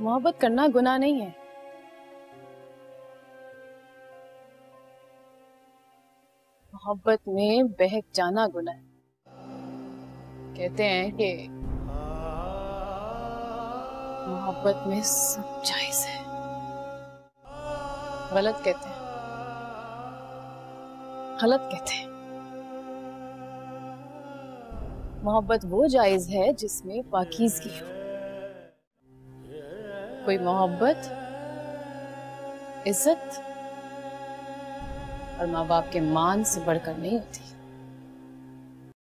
मोहब्बत करना गुनाह नहीं है। मोहब्बत में बहक जाना गुनाह है। कहते हैं कि मोहब्बत में सब जायज़ है। गलत कहते हैं। गलत कहते हैं। मोहब्बत वो जायज़ है जिसमें पाकिजगी हो। कोई मोहब्बत इज़्ज़त और माँ बाप के मान से बढ़कर नहीं होती।